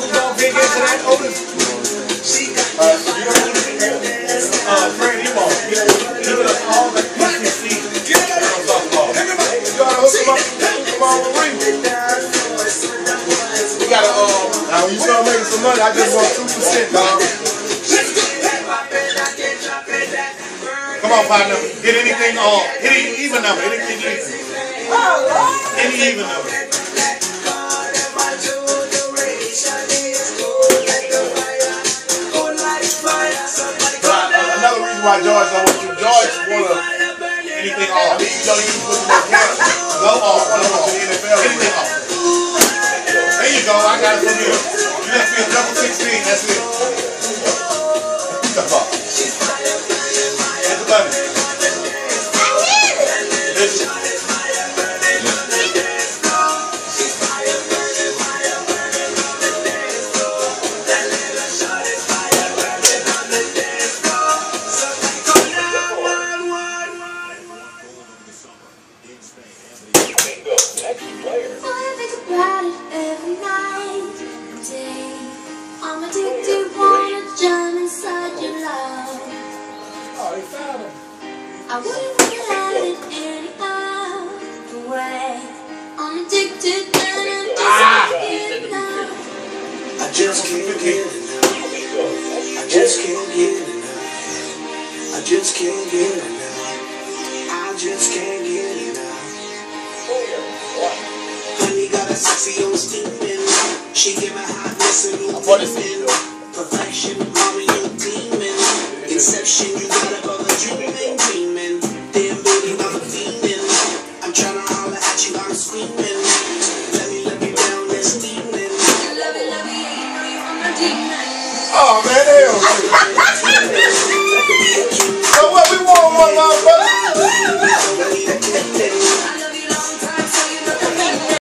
we gonna dig into that Otis. Uh, you know, uh, Fred Emo. Give us all the PCC. You gotta hook up. Come on, Marie. We gotta, um, now when you start making some money, I just want 2%, dog. Come on, partner. Hit anything on. Hit any even number. Anything even. Any even number. Reason why George don't want you, George wanna anything off. You know you put off. I don't want you NFL. Anything off. There you go. I got it from. You I wouldn't have it any other way. I'm addicted. I just can't get enough. I just can't get enough. I just can't get enough. I just can't get enough. Hotness and no demon. Perfection, Mario demon. Inception, you got above the dreaming, dreaming. Damn baby, I'm fiending. I'm trying to holler at you, I'm screaming. Let me let me down this evening. Love it, love it, yeah, you know you're my demon. Oh man, hell.